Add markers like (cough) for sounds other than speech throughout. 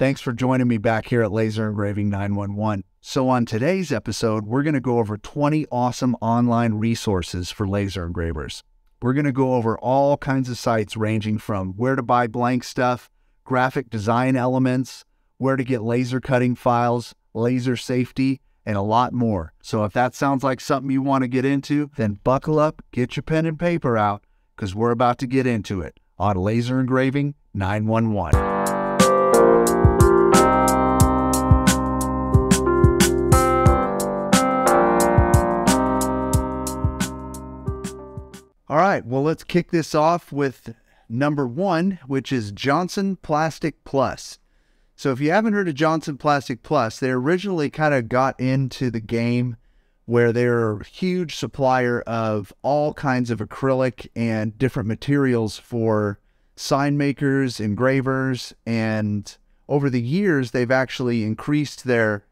Thanks for joining me back here at Laser Engraving 911. So, on today's episode, we're going to go over 20 awesome online resources for laser engravers. We're going to go over all kinds of sites ranging from where to buy blank stuff, graphic design elements, where to get laser cutting files, laser safety, and a lot more. So, if that sounds like something you want to get into, then buckle up, get your pen and paper out, because we're about to get into it on Laser Engraving 911. All right, well, let's kick this off with number one, which is Johnson Plastic Plus. So, if you haven't heard of Johnson Plastic Plus, they originally kind of got into the game where they're a huge supplier of all kinds of acrylic and different materials for sign makers, engravers, and over the years, they've actually increased their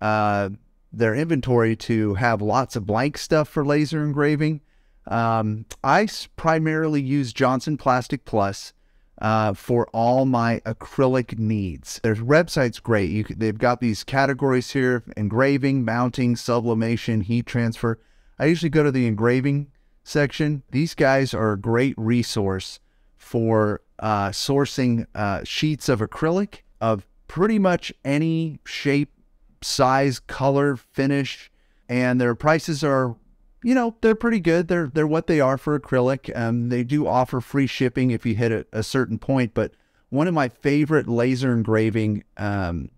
uh, their inventory to have lots of blank stuff for laser engraving um, I primarily use Johnson Plastic Plus uh, for all my acrylic needs. Their website's great. You, they've got these categories here engraving, mounting, sublimation, heat transfer. I usually go to the engraving section. These guys are a great resource for uh, sourcing uh, sheets of acrylic of pretty much any shape, size, color, finish, and their prices are you know, they're pretty good. They're they're what they are for acrylic. Um, they do offer free shipping if you hit a, a certain point. But one of my favorite laser engraving um,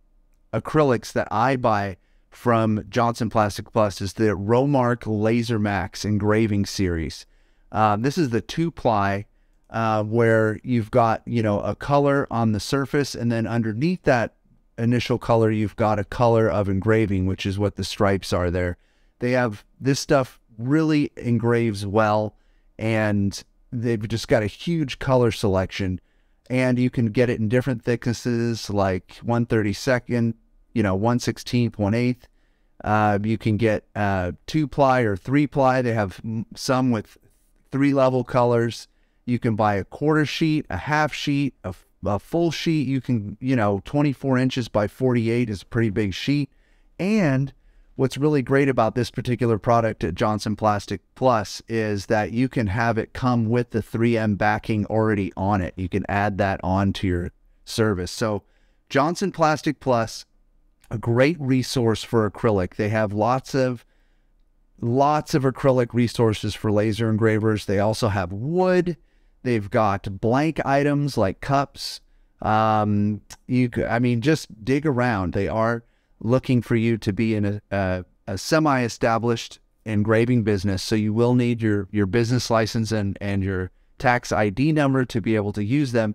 acrylics that I buy from Johnson Plastic Plus is the Rowmark Laser Max engraving series. Um, this is the two ply uh, where you've got you know a color on the surface, and then underneath that initial color, you've got a color of engraving, which is what the stripes are there. They have this stuff really engraves well and they've just got a huge color selection and you can get it in different thicknesses like 132nd you know 116th 1/8th uh, you can get uh, two ply or three ply they have some with three level colors. You can buy a quarter sheet a half sheet a, a full sheet. You can you know 24 inches by 48 is a pretty big sheet. And What's really great about this particular product at Johnson Plastic Plus is that you can have it come with the 3M backing already on it. You can add that on to your service. So, Johnson Plastic Plus, a great resource for acrylic. They have lots of lots of acrylic resources for laser engravers. They also have wood. They've got blank items like cups. Um, you, I mean, just dig around. They are looking for you to be in a, a, a semi-established engraving business. So you will need your your business license and and your tax ID number to be able to use them.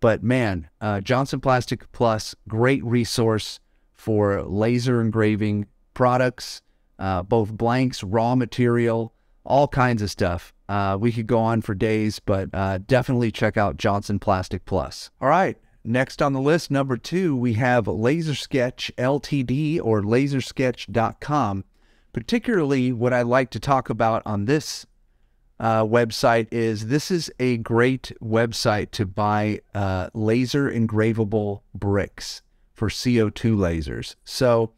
But man, uh, Johnson Plastic Plus, great resource for laser engraving products, uh, both blanks, raw material, all kinds of stuff. Uh, we could go on for days, but uh, definitely check out Johnson Plastic Plus. All right, Next on the list, number two, we have LaserSketch Ltd. or lasersketch.com. Particularly, what I like to talk about on this uh, website is this is a great website to buy uh, laser engravable bricks for CO2 lasers. So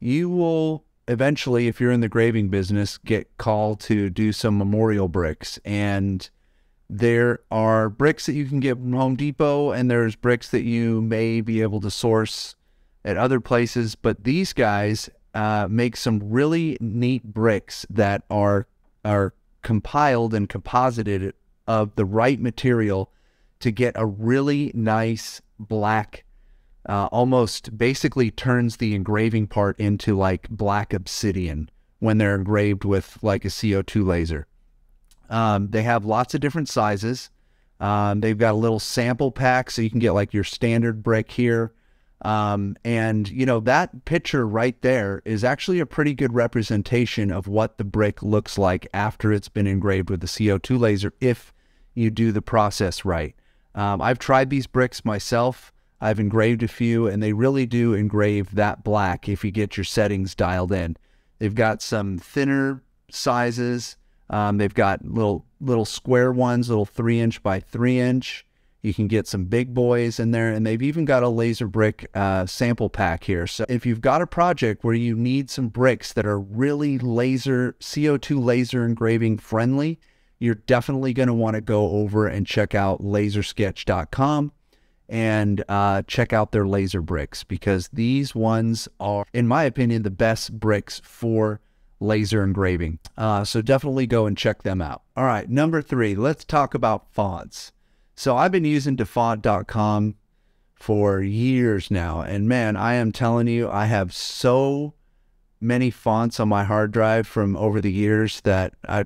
you will eventually, if you're in the graving business, get called to do some memorial bricks and there are bricks that you can get from Home Depot, and there's bricks that you may be able to source at other places. But these guys uh, make some really neat bricks that are are compiled and composited of the right material to get a really nice black. Uh, almost basically turns the engraving part into like black obsidian when they're engraved with like a CO2 laser. Um, they have lots of different sizes. Um, they've got a little sample pack, so you can get like your standard brick here. Um, and you know that picture right there is actually a pretty good representation of what the brick looks like after it's been engraved with the CO2 laser, if you do the process right. Um, I've tried these bricks myself. I've engraved a few, and they really do engrave that black if you get your settings dialed in. They've got some thinner sizes. Um, they've got little little square ones, little three inch by three inch. You can get some big boys in there, and they've even got a laser brick uh, sample pack here. So if you've got a project where you need some bricks that are really laser CO2 laser engraving friendly, you're definitely going to want to go over and check out lasersketch.com and uh, check out their laser bricks because these ones are, in my opinion, the best bricks for laser engraving. Uh, so definitely go and check them out. All right, number three, let's talk about fonts. So I've been using dafont.com for years now. And man, I am telling you, I have so many fonts on my hard drive from over the years that I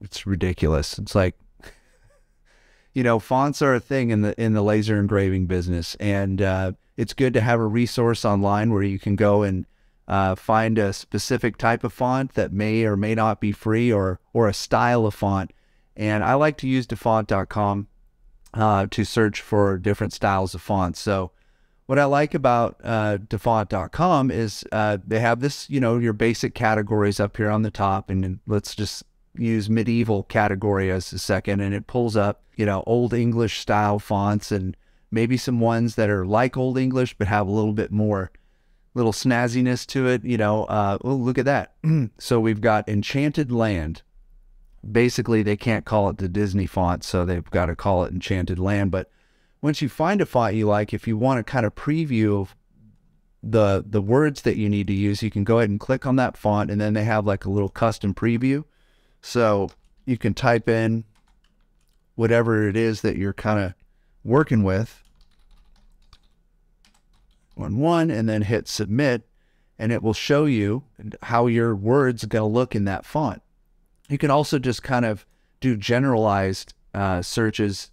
it's ridiculous. It's like (laughs) you know, fonts are a thing in the in the laser engraving business, and uh, it's good to have a resource online where you can go and uh, find a specific type of font that may or may not be free, or or a style of font. And I like to use dafont.com uh, to search for different styles of fonts. So, what I like about uh, dafont.com is uh, they have this, you know, your basic categories up here on the top, and let's just use medieval category as a second, and it pulls up, you know, old English style fonts and maybe some ones that are like old English but have a little bit more little snazziness to it. You know, uh, oh, look at that. (clears throat) so we've got Enchanted Land. Basically, they can't call it the Disney font, so they've got to call it Enchanted Land. But once you find a font you like, if you want to kind of preview the the words that you need to use, you can go ahead and click on that font, and then they have like a little custom preview. So you can type in whatever it is that you're kind of working with one one and then hit submit and it will show you how your words are going to look in that font. You can also just kind of do generalized uh, searches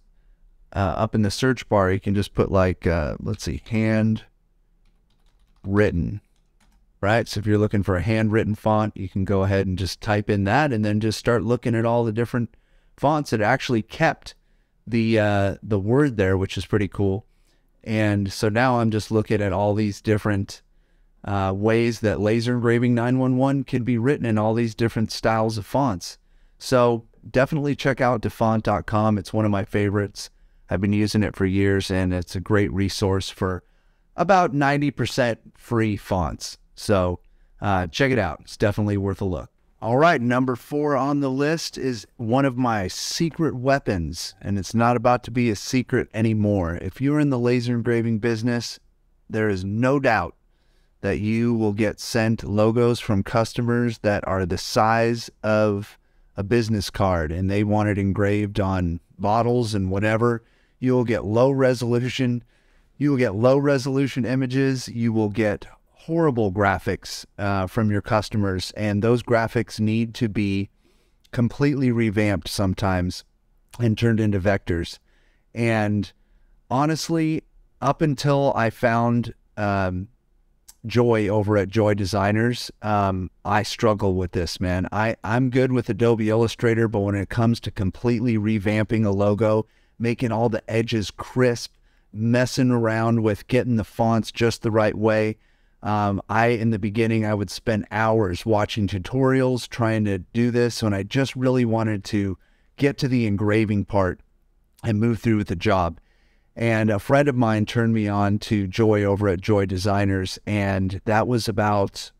uh, up in the search bar. You can just put like, uh, let's see, hand written right? So if you're looking for a handwritten font, you can go ahead and just type in that and then just start looking at all the different fonts that actually kept the uh, the word there, which is pretty cool. And so now I'm just looking at all these different uh, ways that laser engraving 911 can be written in all these different styles of fonts. So definitely check out dafont.com. It's one of my favorites. I've been using it for years and it's a great resource for about 90% free fonts. So uh, check it out. It's definitely worth a look. All right, number four on the list is one of my secret weapons, and it's not about to be a secret anymore. If you're in the laser engraving business, there is no doubt that you will get sent logos from customers that are the size of a business card and they want it engraved on bottles and whatever. You will get low resolution. You will get low resolution images. You will get horrible graphics uh, from your customers, and those graphics need to be completely revamped sometimes and turned into vectors. And honestly, up until I found um, Joy over at Joy Designers, um, I struggle with this, man. I, I'm good with Adobe Illustrator, but when it comes to completely revamping a logo, making all the edges crisp, messing around with getting the fonts just the right way, um, I, in the beginning, I would spend hours watching tutorials trying to do this when I just really wanted to get to the engraving part and move through with the job. And a friend of mine turned me on to Joy over at Joy Designers, and that was about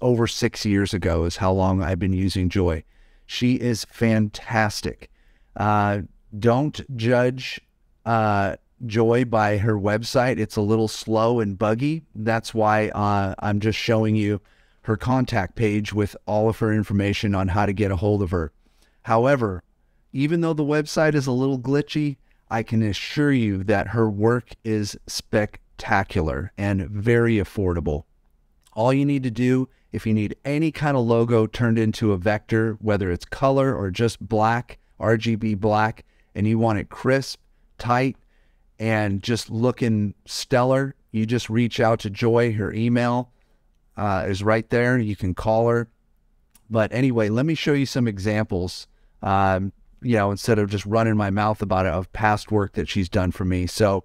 over six years ago, is how long I've been using Joy. She is fantastic. Uh, don't judge uh, Joy by her website. It's a little slow and buggy. That's why uh, I'm just showing you her contact page with all of her information on how to get a hold of her. However, even though the website is a little glitchy, I can assure you that her work is spectacular and very affordable. All you need to do if you need any kind of logo turned into a vector, whether it's color or just black, RGB black, and you want it crisp, tight, and just looking stellar, you just reach out to Joy. Her email uh, is right there. You can call her. But anyway, let me show you some examples. Um, you know, instead of just running my mouth about it, of past work that she's done for me. So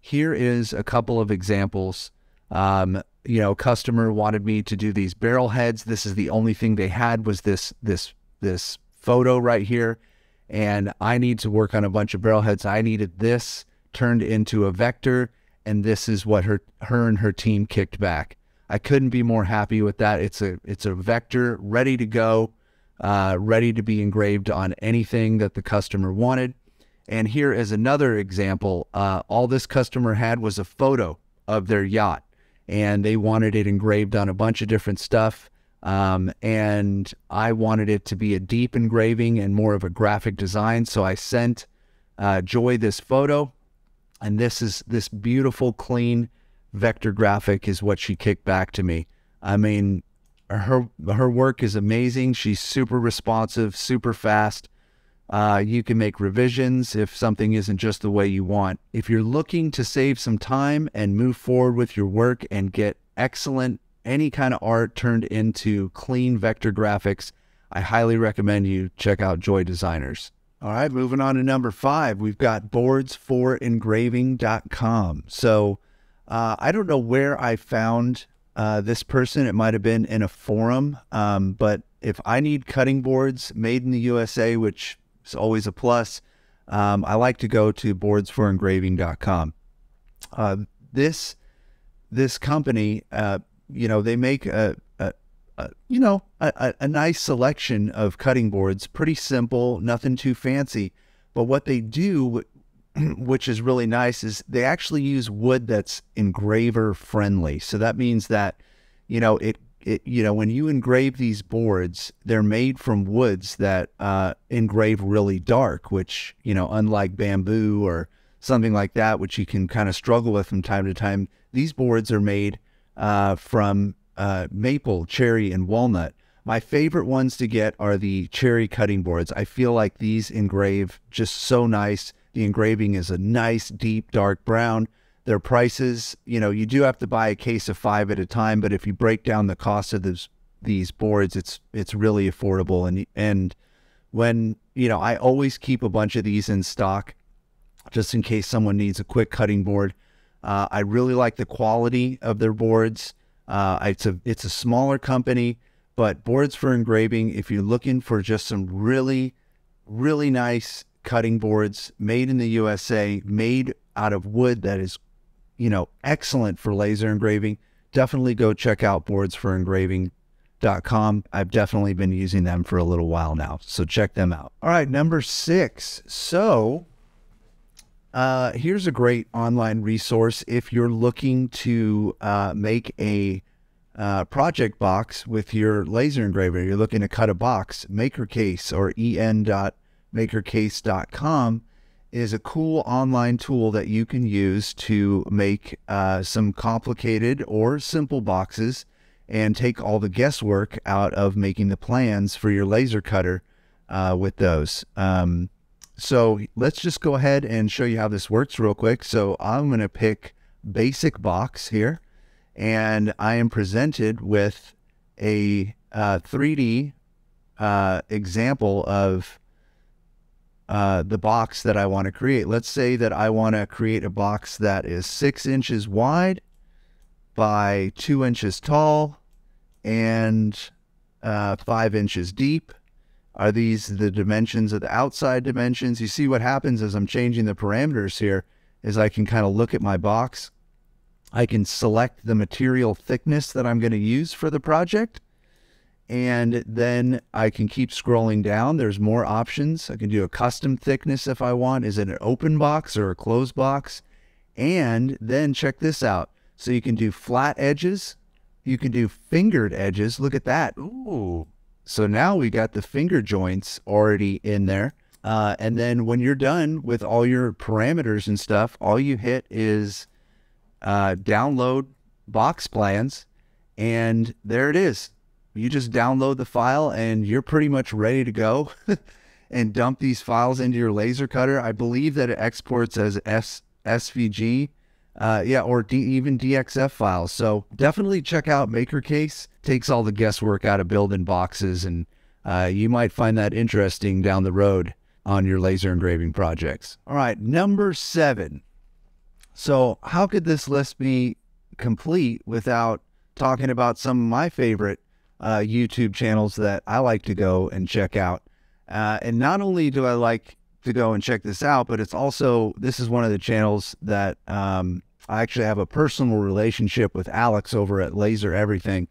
here is a couple of examples. Um, you know, customer wanted me to do these barrel heads. This is the only thing they had was this this this photo right here and I need to work on a bunch of barrel heads. I needed this turned into a vector, and this is what her her and her team kicked back. I couldn't be more happy with that. It's a it's a vector ready to go, uh, ready to be engraved on anything that the customer wanted. And here is another example. Uh, all this customer had was a photo of their yacht, and they wanted it engraved on a bunch of different stuff. Um, and I wanted it to be a deep engraving and more of a graphic design. So I sent uh, Joy this photo, and this is this beautiful, clean vector graphic is what she kicked back to me. I mean, her her work is amazing. She's super responsive, super fast. Uh, you can make revisions if something isn't just the way you want. If you're looking to save some time and move forward with your work and get excellent any kind of art turned into clean vector graphics, I highly recommend you check out Joy Designers. All right, moving on to number five, we've got boards4engraving.com. So uh, I don't know where I found uh, this person. It might have been in a forum, um, but if I need cutting boards made in the USA, which is always a plus, um, I like to go to boards4engraving.com. Uh, this this company uh, you know, they make a, a, a you know, a, a nice selection of cutting boards, pretty simple, nothing too fancy. But what they do, (clears throat) which is really nice, is they actually use wood that's engraver friendly. So that means that, you know, it, it you know, when you engrave these boards, they're made from woods that uh, engrave really dark, which, you know, unlike bamboo or something like that, which you can kind of struggle with from time to time, these boards are made uh, from uh, maple, cherry, and walnut. My favorite ones to get are the cherry cutting boards. I feel like these engrave just so nice. The engraving is a nice, deep, dark brown. Their prices, you know, you do have to buy a case of five at a time, but if you break down the cost of this, these boards, it's it's really affordable. And and when you know, I always keep a bunch of these in stock, just in case someone needs a quick cutting board. Uh, I really like the quality of their boards. Uh, it's a it's a smaller company, but boards for engraving. If you're looking for just some really, really nice cutting boards made in the USA, made out of wood that is, you know, excellent for laser engraving, definitely go check out boards4engraving.com. I've definitely been using them for a little while now, so check them out. All right, number six. So uh, here's a great online resource if you're looking to uh, make a uh, project box with your laser engraver. You're looking to cut a box. MakerCase or en.makercase.com is a cool online tool that you can use to make uh, some complicated or simple boxes and take all the guesswork out of making the plans for your laser cutter uh, with those. Um, so let's just go ahead and show you how this works real quick. So I'm going to pick basic box here and I am presented with a uh, 3D uh, example of uh, the box that I want to create. Let's say that I want to create a box that is six inches wide by two inches tall and uh, five inches deep. Are these the dimensions of the outside dimensions? You see what happens as I'm changing the parameters here is I can kind of look at my box. I can select the material thickness that I'm going to use for the project. And then I can keep scrolling down. There's more options. I can do a custom thickness if I want. Is it an open box or a closed box? And then check this out. So you can do flat edges. You can do fingered edges. Look at that. Ooh, so now we got the finger joints already in there. Uh, and then when you're done with all your parameters and stuff, all you hit is uh, download box plans, and there it is. You just download the file, and you're pretty much ready to go (laughs) and dump these files into your laser cutter. I believe that it exports as S- SVG uh, yeah, or D, even DXF files. So definitely check out MakerCase. Takes all the guesswork out of building boxes, and uh, you might find that interesting down the road on your laser engraving projects. All right, number seven. So how could this list be complete without talking about some of my favorite uh, YouTube channels that I like to go and check out? Uh, and not only do I like to go and check this out, but it's also this is one of the channels that um, I actually have a personal relationship with Alex over at Laser Everything.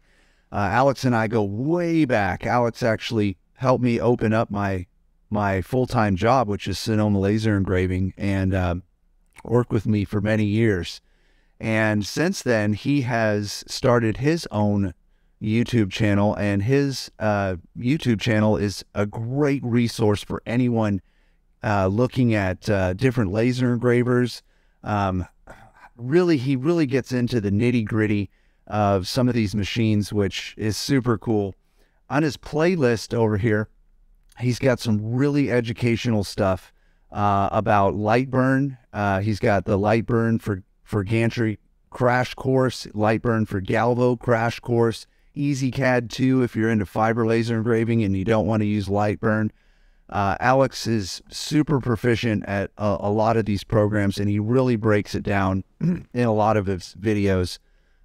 Uh, Alex and I go way back. Alex actually helped me open up my my full time job, which is Sonoma Laser Engraving, and uh, worked with me for many years. And since then, he has started his own YouTube channel, and his uh, YouTube channel is a great resource for anyone uh, looking at uh, different laser engravers. Um, really, he really gets into the nitty gritty of some of these machines, which is super cool. On his playlist over here, he's got some really educational stuff uh, about Lightburn. Uh, he's got the Lightburn for for gantry crash course, Lightburn for Galvo crash course, EzCad2 if you're into fiber laser engraving and you don't want to use Lightburn. Uh, Alex is super proficient at a, a, lot of these programs, and he really breaks it down (clears throat) in a lot of his videos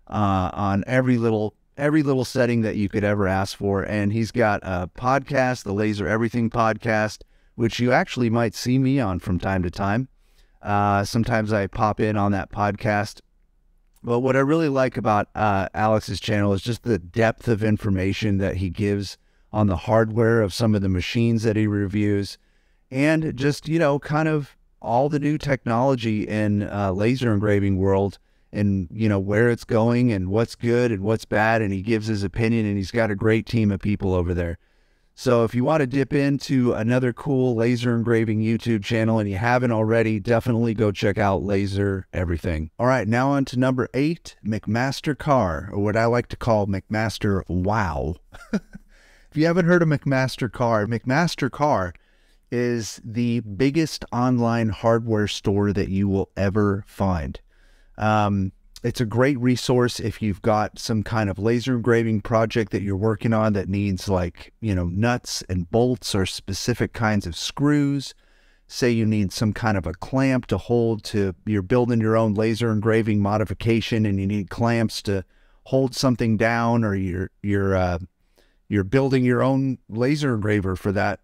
uh, on every little every little setting that you could ever ask for. And he's got a podcast, the Laser Everything podcast, which you actually might see me on from time to time. Uh, sometimes I pop in on that podcast. But what I really like about uh, Alex's channel is just the depth of information that he gives on the hardware of some of the machines that he reviews, and just you know, kind of all the new technology in uh, laser engraving world, and you know where it's going and what's good and what's bad, and he gives his opinion, and he's got a great team of people over there. So if you want to dip into another cool laser engraving YouTube channel and you haven't already, definitely go check out Laser Everything. All right, now on to number eight, McMaster-Carr, or what I like to call McMaster Wow. (laughs) if you haven't heard of McMaster-Carr, McMaster-Carr is the biggest online hardware store that you will ever find. Um, it's a great resource if you've got some kind of laser engraving project that you're working on that needs like, you know, nuts and bolts or specific kinds of screws. Say you need some kind of a clamp to hold to, you're building your own laser engraving modification and you need clamps to hold something down or you're, you're, uh, you're building your own laser engraver for that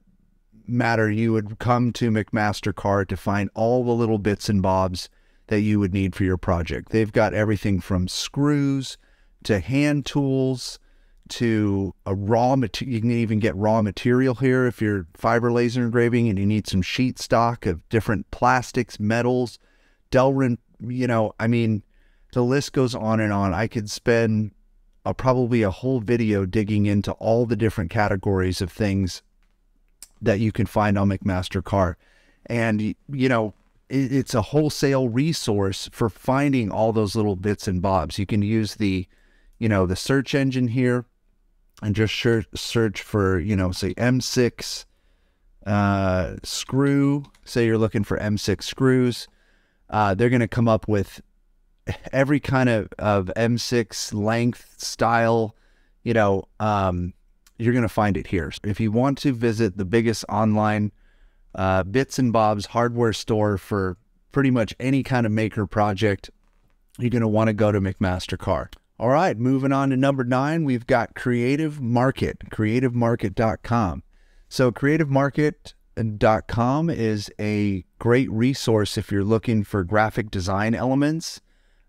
matter, you would come to McMaster-Carr to find all the little bits and bobs that you would need for your project. They've got everything from screws to hand tools to a raw material. You can even get raw material here if you're fiber laser engraving and you need some sheet stock of different plastics, metals, Delrin. You know, I mean, the list goes on and on. I could spend probably a whole video digging into all the different categories of things that you can find on McMaster-Carr. And, you know, it's a wholesale resource for finding all those little bits and bobs. You can use the, you know, the search engine here and just search for, you know, say M6 uh, screw. Say you're looking for M6 screws. Uh, they're going to come up with every kind of, of M6 length, style, you know, um, you're going to find it here. If you want to visit the biggest online uh, bits and bobs hardware store for pretty much any kind of maker project, you're going to want to go to McMaster-Carr. All right, moving on to number nine, we've got Creative Market, creativemarket.com. So, creativemarket.com is a great resource if you're looking for graphic design elements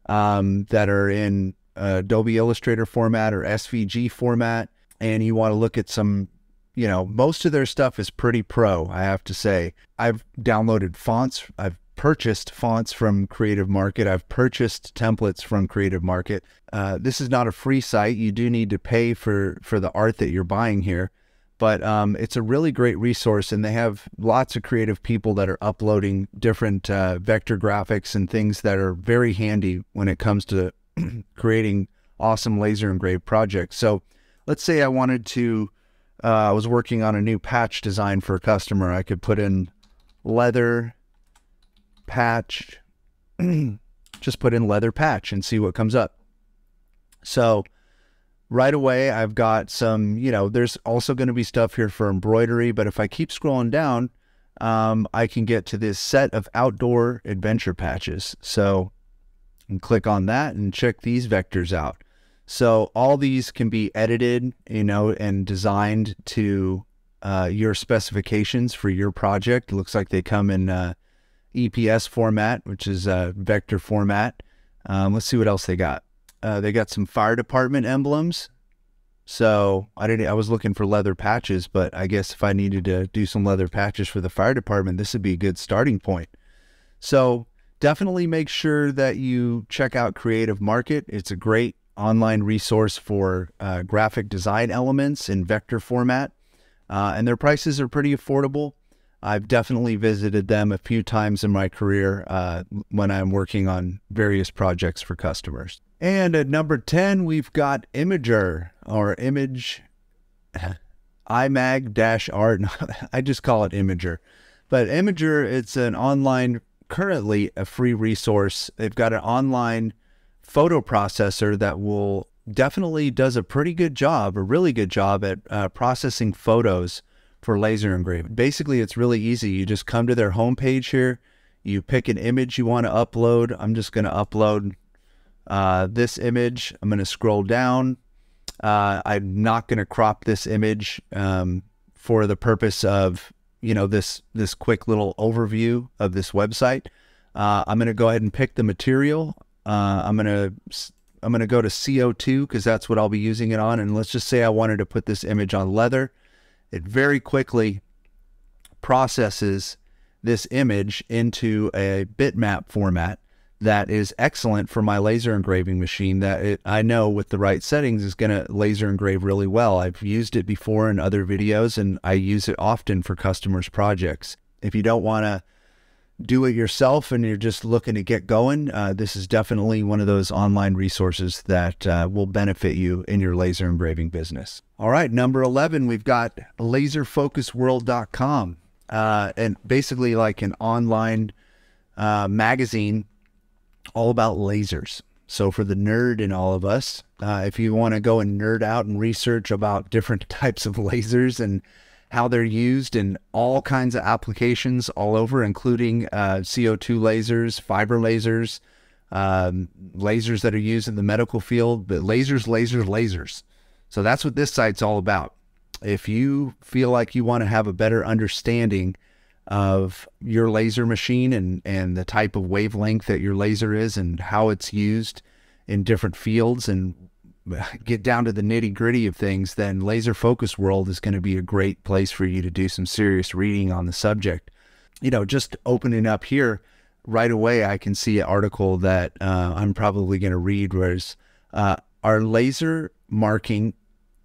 um, that are in Adobe Illustrator format or SVG format, and you want to look at some you know, most of their stuff is pretty pro, I have to say. I've downloaded fonts, I've purchased fonts from Creative Market, I've purchased templates from Creative Market. Uh, this is not a free site. You do need to pay for, for the art that you're buying here. But um, it's a really great resource, and they have lots of creative people that are uploading different uh, vector graphics and things that are very handy when it comes to (clears throat) creating awesome laser engraved projects. So let's say I wanted to uh, I was working on a new patch design for a customer. I could put in leather patch, (clears throat) just put in leather patch and see what comes up. So right away, I've got some, you know, there's also going to be stuff here for embroidery, but if I keep scrolling down, um, I can get to this set of outdoor adventure patches. So and click on that and check these vectors out. So all these can be edited, you know, and designed to uh, your specifications for your project. It looks like they come in uh, EPS format, which is a vector format. Um, let's see what else they got. Uh, they got some fire department emblems. So I didn't. I was looking for leather patches, but I guess if I needed to do some leather patches for the fire department, this would be a good starting point. So definitely make sure that you check out Creative Market. It's a great online resource for uh, graphic design elements in vector format, uh, and their prices are pretty affordable. I've definitely visited them a few times in my career uh, when I'm working on various projects for customers. And at number 10, we've got Imager or Image (laughs) iMag art. (laughs) I just call it Imager. But Imager, it's an online, currently a free resource. They've got an online photo processor that will definitely does a pretty good job, a really good job at uh, processing photos for laser engraving. Basically, it's really easy. You just come to their homepage here, you pick an image you want to upload. I'm just going to upload uh, this image. I'm going to scroll down. Uh, I'm not going to crop this image um, for the purpose of you know this this quick little overview of this website. Uh, I'm going to go ahead and pick the material. Uh, I'm going to I'm going to go to CO2 because that's what I'll be using it on. And let's just say I wanted to put this image on leather. It very quickly processes this image into a bitmap format that is excellent for my laser engraving machine that it, I know with the right settings is going to laser engrave really well. I've used it before in other videos and I use it often for customers' projects. If you don't want to do it yourself and you're just looking to get going, uh, this is definitely one of those online resources that uh, will benefit you in your laser engraving business. All right, number 11, we've got laserfocusworld.com uh, and basically like an online uh, magazine all about lasers. So, for the nerd in all of us, uh, if you want to go and nerd out and research about different (laughs) types of lasers and how they're used in all kinds of applications all over, including uh, CO2 lasers, fiber lasers, um, lasers that are used in the medical field, but lasers, lasers, lasers. So, that's what this site's all about. If you feel like you want to have a better understanding of your laser machine and, and the type of wavelength that your laser is and how it's used in different fields and get down to the nitty gritty of things, then Laser Focus World is going to be a great place for you to do some serious reading on the subject. You know, just opening up here right away, I can see an article that uh, I'm probably going to read, whereas uh, are laser marking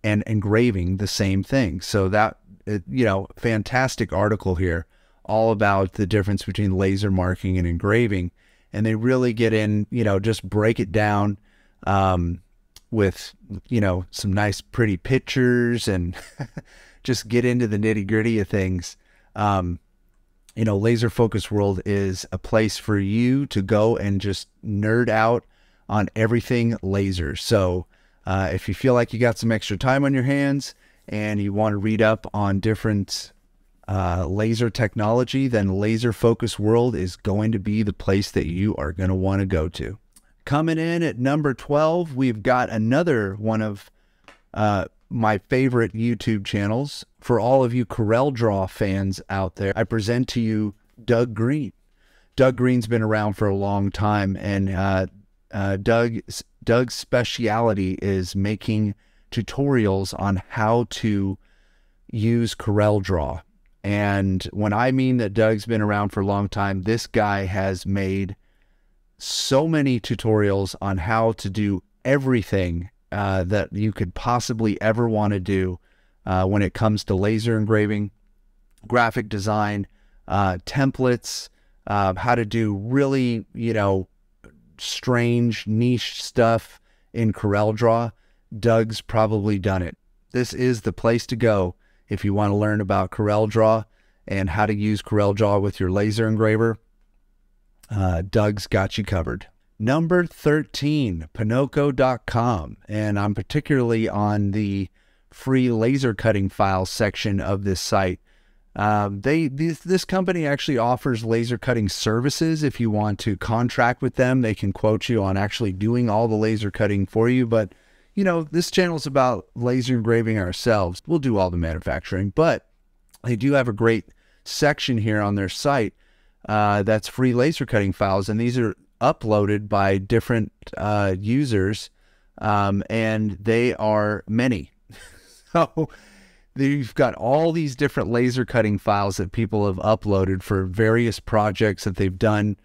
and engraving the same thing? So that, you know, fantastic article here all about the difference between laser marking and engraving. And they really get in, you know, just break it down um, with, you know, some nice, pretty pictures and (laughs) just get into the nitty gritty of things. Um, you know, Laser Focus World is a place for you to go and just nerd out on everything laser. So, uh, if you feel like you got some extra time on your hands and you want to read up on different uh, laser technology, then Laser Focus World is going to be the place that you are going to want to go to. Coming in at number 12, we've got another one of uh, my favorite YouTube channels. For all of you Corel Draw fans out there, I present to you Doug Green. Doug Green's been around for a long time, and uh, uh, Doug Doug's speciality is making tutorials on how to use Corel Draw. And when I mean that Doug's been around for a long time, this guy has made so many tutorials on how to do everything uh, that you could possibly ever want to do uh, when it comes to laser engraving, graphic design, uh, templates, uh, how to do really, you know, strange niche stuff in CorelDRAW. Doug's probably done it. This is the place to go if you want to learn about CorelDRAW and how to use CorelDRAW with your laser engraver, uh, Doug's got you covered. Number 13, Ponoko.com. And I'm particularly on the free laser cutting files section of this site. Um, they this, this company actually offers laser cutting services. If you want to contract with them, they can quote you on actually doing all the laser cutting for you. But you know, this channel is about laser engraving ourselves. We'll do all the manufacturing, but they do have a great section here on their site uh, that's free laser cutting files, and these are uploaded by different uh, users, um, and they are many. (laughs) so you've got all these different laser cutting files that people have uploaded for various projects that they've done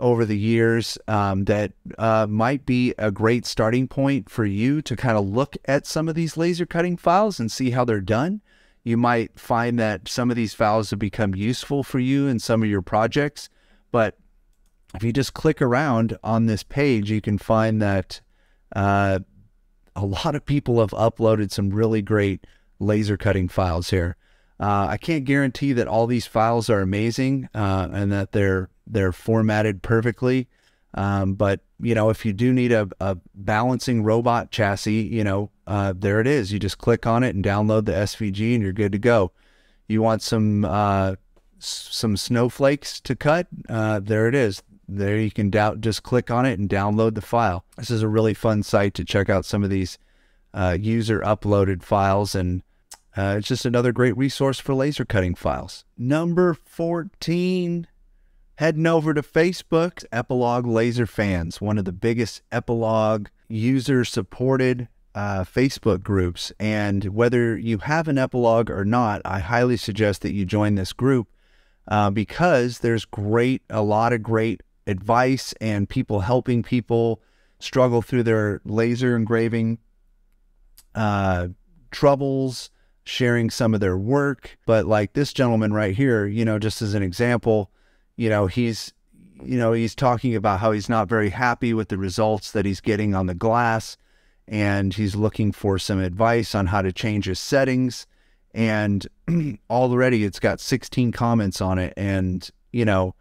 over the years um, that uh, might be a great starting point for you to kind of look at some of these laser cutting files and see how they're done. You might find that some of these files have become useful for you in some of your projects, but if you just click around on this page, you can find that uh, a lot of people have uploaded some really great laser cutting files here. Uh, I can't guarantee that all these files are amazing uh, and that they're they're formatted perfectly. Um, but you know, if you do need a, a balancing robot chassis, you know, uh, there it is. You just click on it and download the SVG, and you're good to go. You want some uh, some snowflakes to cut? Uh, there it is. There you can doubt. Just click on it and download the file. This is a really fun site to check out some of these uh, user uploaded files and uh, it's just another great resource for laser cutting files. Number 14, heading over to Facebook, Epilog Laser Fans, one of the biggest Epilog user supported uh, Facebook groups. And whether you have an Epilog or not, I highly suggest that you join this group uh, because there's great, a lot of great advice and people helping people struggle through their laser engraving uh, troubles sharing some of their work. But like this gentleman right here, you know, just as an example, you know, he's, you know, he's talking about how he's not very happy with the results that he's getting on the glass. And he's looking for some advice on how to change his settings. And (clears throat) already it's got 16 comments on it. And, you know,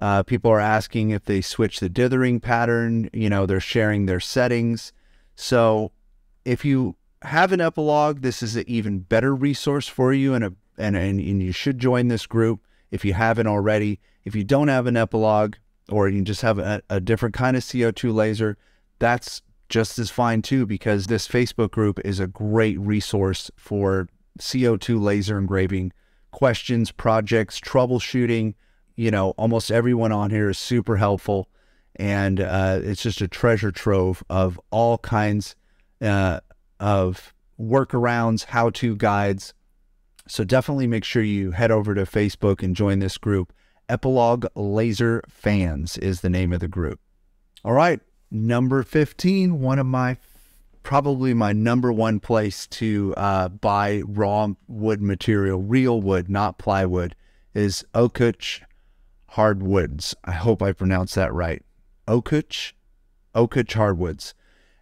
uh, people are asking if they switch the dithering pattern, you know, they're sharing their settings. So if you have an Epilog, this is an even better resource for you, and a and, and and you should join this group if you haven't already. If you don't have an Epilog, or you just have a, a different kind of CO2 laser, that's just as fine too, because this Facebook group is a great resource for CO2 laser engraving questions, projects, troubleshooting. You know, almost everyone on here is super helpful, and uh, it's just a treasure trove of all kinds uh, of workarounds, how to guides. So definitely make sure you head over to Facebook and join this group. Epilog Laser Fans is the name of the group. All right, number 15, one of my probably my number one place to uh, buy raw wood material, real wood, not plywood, is Ocooch Hardwoods. I hope I pronounced that right. Ocooch, Ocooch Hardwoods.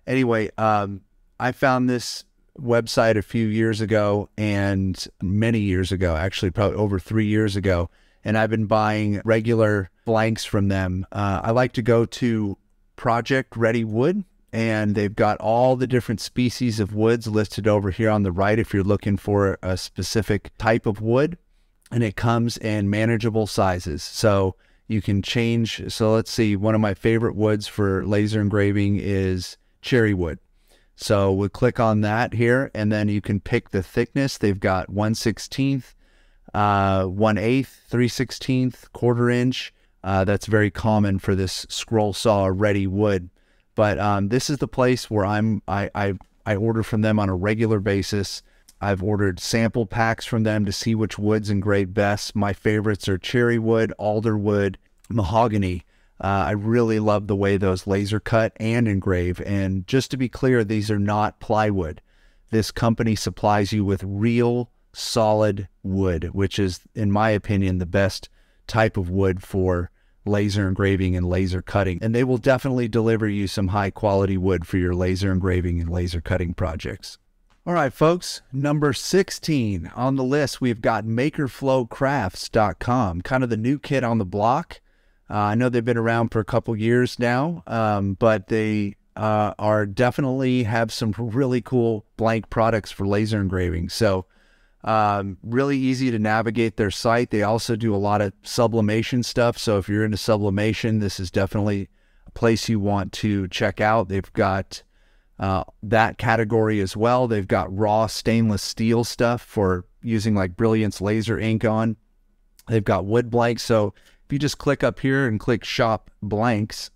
Anyway, um, I found this website a few years ago and many years ago, actually, probably over three years ago. And I've been buying regular blanks from them. Uh, I like to go to Project Ready Wood, and they've got all the different species of woods listed over here on the right if you're looking for a specific type of wood. And it comes in manageable sizes. So you can change. So let's see, one of my favorite woods for laser engraving is cherry wood. So we'll click on that here, and then you can pick the thickness. They've got 1 16th, uh, 1 8th, 3 16th, quarter inch. Uh, that's very common for this scroll saw ready wood. But um, this is the place where I'm. I, I I order from them on a regular basis. I've ordered sample packs from them to see which woods engrave best. My favorites are cherry wood, alder wood, mahogany. Uh, I really love the way those laser cut and engrave. And just to be clear, these are not plywood. This company supplies you with real solid wood, which is, in my opinion, the best type of wood for laser engraving and laser cutting. And they will definitely deliver you some high quality wood for your laser engraving and laser cutting projects. All right, folks, number 16 on the list, we've got makerflocrafts.com, kind of the new kid on the block. Uh, I know they've been around for a couple years now, um, but they uh, are definitely have some really cool blank products for laser engraving. So um, really easy to navigate their site. They also do a lot of sublimation stuff. So if you're into sublimation, this is definitely a place you want to check out. They've got uh, that category as well. They've got raw stainless steel stuff for using like Brilliance laser ink on. They've got wood blanks. So if you just click up here and click shop blanks,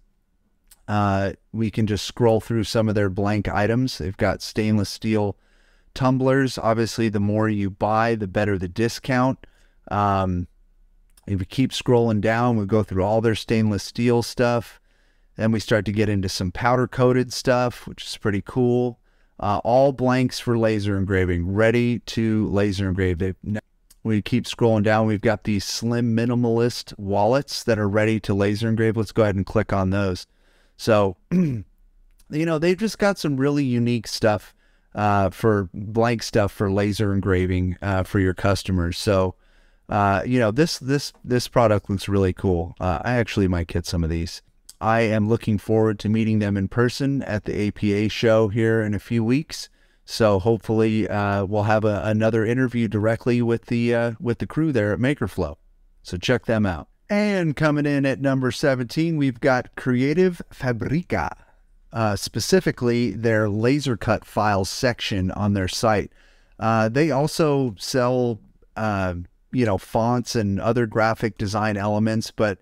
uh, we can just scroll through some of their blank items. They've got stainless steel tumblers. Obviously, the more you buy, the better the discount. Um, if we keep scrolling down, we go through all their stainless steel stuff. Then we start to get into some powder coated stuff, which is pretty cool. Uh, all blanks for laser engraving, ready to laser engrave. They, we keep scrolling down. We've got these slim minimalist wallets that are ready to laser engrave. Let's go ahead and click on those. So, (clears throat) you know, they've just got some really unique stuff uh, for blank stuff for laser engraving uh, for your customers. So, uh, you know, this this this product looks really cool. Uh, I actually might get some of these. I am looking forward to meeting them in person at the APA show here in a few weeks. So hopefully uh, we'll have a, another interview directly with the uh, with the crew there at Maker Flo. So check them out. And coming in at number 17, we've got Creative Fabrica, uh, specifically their laser cut files section on their site. Uh, they also sell, uh, you know, fonts and other graphic design elements, but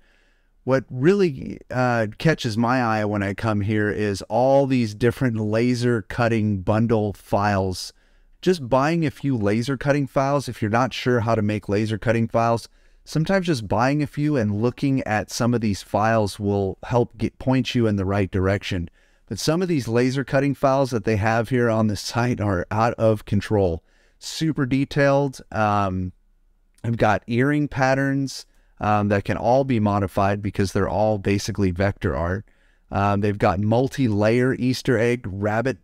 what really uh, catches my eye when I come here is all these different laser cutting bundle files. Just buying a few laser cutting files, if you're not sure how to make laser cutting files, sometimes just buying a few and looking at some of these files will help get point you in the right direction. But some of these laser cutting files that they have here on the site are out of control. Super detailed. Um, I've got earring patterns um, that can all be modified because they're all basically vector art. Um, they've got multi-layer Easter egg rabbit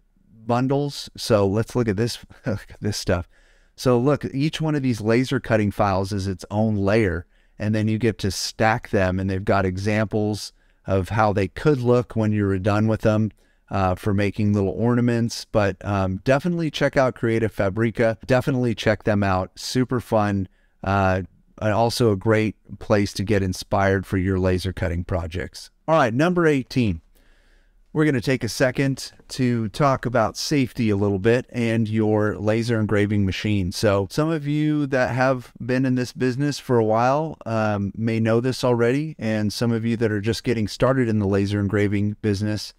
bundles. So let's look at this (laughs) this stuff. So look, each one of these laser cutting files is its own layer, and then you get to stack them, and they've got examples of how they could look when you were done with them. Uh, for making little ornaments, but um, definitely check out Creative Fabrica. Definitely check them out. Super fun. Uh, also a great place to get inspired for your laser cutting projects. All right, number 18. We're going to take a second to talk about safety a little bit and your laser engraving machine. So, some of you that have been in this business for a while um, may know this already, and some of you that are just getting started in the laser engraving business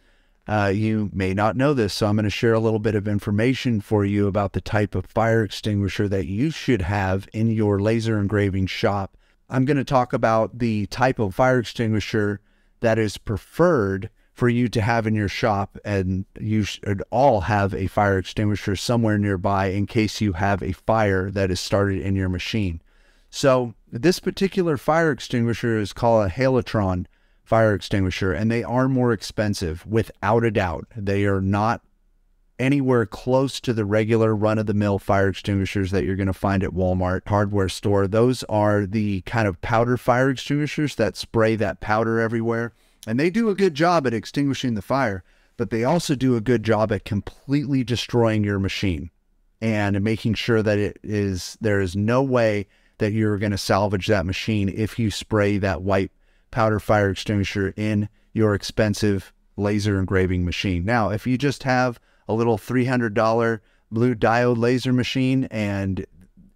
uh, you may not know this, so I'm going to share a little bit of information for you about the type of fire extinguisher that you should have in your laser engraving shop. I'm going to talk about the type of fire extinguisher that is preferred for you to have in your shop, and you should all have a fire extinguisher somewhere nearby in case you have a fire that is started in your machine. So, this particular fire extinguisher is called a Halotron fire extinguisher, and they are more expensive without a doubt. They are not anywhere close to the regular run of the mill fire extinguishers that you're going to find at Walmart hardware store. Those are the kind of powder fire extinguishers that spray that powder everywhere. And they do a good job at extinguishing the fire, but they also do a good job at completely destroying your machine and making sure that it is there is no way that you're going to salvage that machine if you spray that white powder fire extinguisher in your expensive laser engraving machine. Now, if you just have a little $300 blue diode laser machine and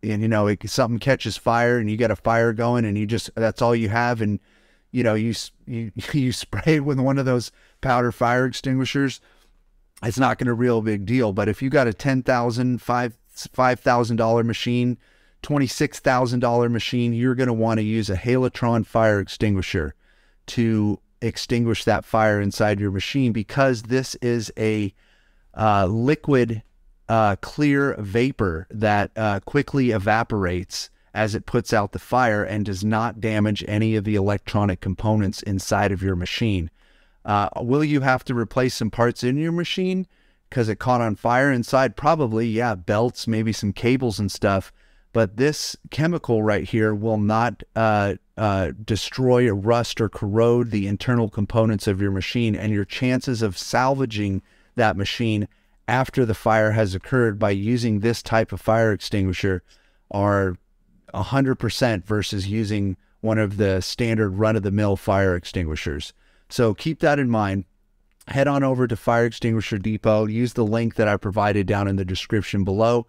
and you know it, something catches fire and you got a fire going and you just that's all you have and you know you you (laughs) you spray it with one of those powder fire extinguishers it's not going to real big deal. But if you got a ten thousand five five thousand dollar machine $26,000 machine, you're going to want to use a Halotron fire extinguisher to extinguish that fire inside your machine because this is a uh, liquid uh, clear vapor that uh, quickly evaporates as it puts out the fire and does not damage any of the electronic components inside of your machine. Uh, will you have to replace some parts in your machine because it caught on fire inside? Probably, yeah, belts, maybe some cables and stuff but this chemical right here will not uh, uh, destroy or rust or corrode the internal components of your machine, and your chances of salvaging that machine after the fire has occurred by using this type of fire extinguisher are 100% versus using one of the standard run of the mill fire extinguishers. So keep that in mind. Head on over to Fire Extinguisher Depot. Use the link that I provided down in the description below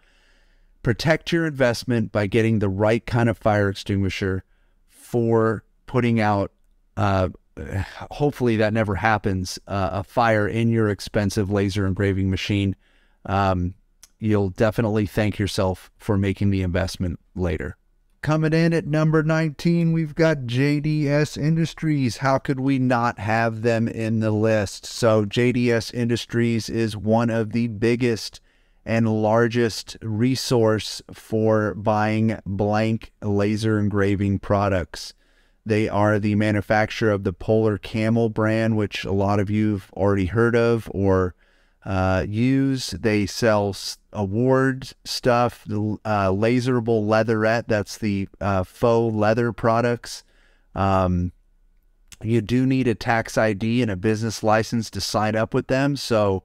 protect your investment by getting the right kind of fire extinguisher for putting out uh, hopefully that never happens uh, a fire in your expensive laser engraving machine um, you'll definitely thank yourself for making the investment later coming in at number 19 we've got jds industries how could we not have them in the list so jds industries is one of the biggest and largest resource for buying blank laser engraving products. They are the manufacturer of the Polar Camel brand, which a lot of you've already heard of or uh, use. They sell award stuff, uh, laserable leatherette. That's the uh, faux leather products. Um, you do need a tax ID and a business license to sign up with them. So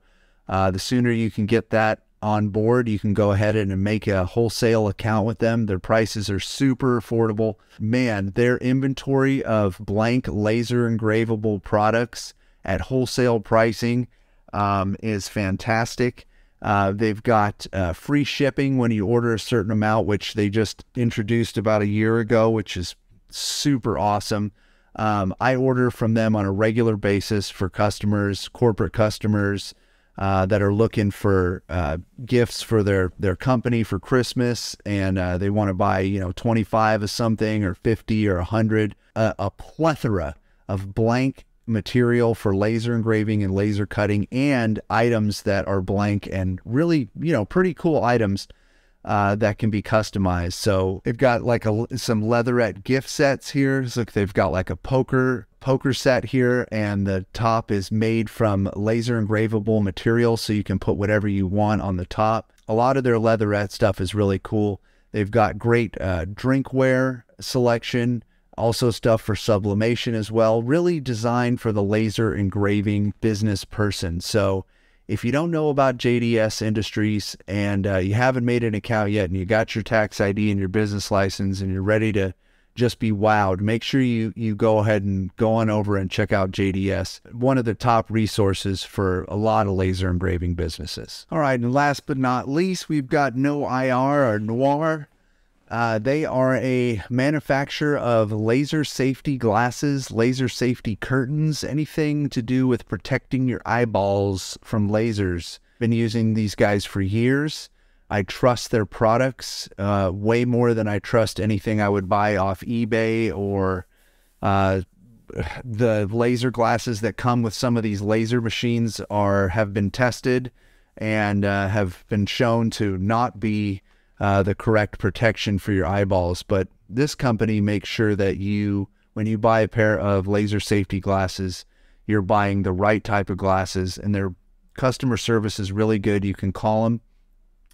uh, the sooner you can get that on board, you can go ahead and make a wholesale account with them. Their prices are super affordable. Man, their inventory of blank laser engravable products at wholesale pricing um, is fantastic. Uh, they've got uh, free shipping when you order a certain amount, which they just introduced about a year ago, which is super awesome. Um, I order from them on a regular basis for customers, corporate customers uh, that are looking for uh, gifts for their their company for Christmas, and uh, they want to buy you know 25 of something or 50 or 100, a plethora of blank material for laser engraving and laser cutting, and items that are blank and really you know pretty cool items. Uh, that can be customized. So they've got like a, some leatherette gift sets here. So they've got like a poker poker set here and the top is made from laser engravable material so you can put whatever you want on the top. A lot of their leatherette stuff is really cool. They've got great uh, drinkware selection, also stuff for sublimation as well, really designed for the laser engraving business person. So if you don't know about JDS Industries and uh, you haven't made an account yet and you got your tax ID and your business license and you're ready to just be wowed. Make sure you you go ahead and go on over and check out JDS, one of the top resources for a lot of laser engraving businesses. All right, and last but not least, we've got No IR or Noir. Uh, they are a manufacturer of laser safety glasses, laser safety curtains, anything to do with protecting your eyeballs from lasers. Been using these guys for years. I trust their products uh, way more than I trust anything I would buy off eBay or uh, the laser glasses that come with some of these laser machines are have been tested and uh, have been shown to not be uh, the correct protection for your eyeballs. But this company makes sure that you, when you buy a pair of laser safety glasses, you're buying the right type of glasses, and their customer service is really good. You can call them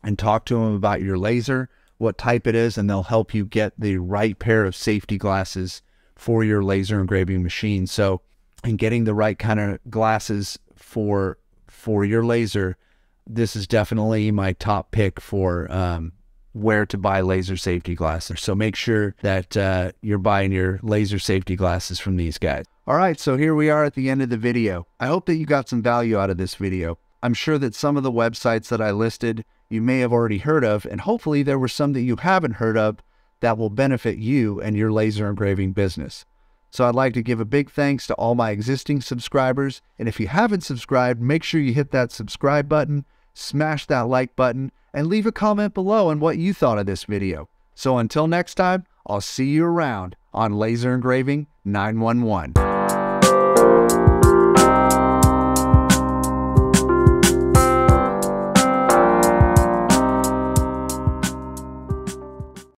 and talk to them about your laser, what type it is, and they'll help you get the right pair of safety glasses for your laser engraving machine. So, and getting the right kind of glasses for for your laser, this is definitely my top pick for um, where to buy laser safety glasses. So make sure that uh, you're buying your laser safety glasses from these guys. All right, so here we are at the end of the video. I hope that you got some value out of this video. I'm sure that some of the websites that I listed you may have already heard of, and hopefully there were some that you haven't heard of that will benefit you and your laser engraving business. So I'd like to give a big thanks to all my existing subscribers, and if you haven't subscribed, make sure you hit that subscribe button, smash that like button, and leave a comment below on what you thought of this video. So until next time, I'll see you around on Laser Engraving 911.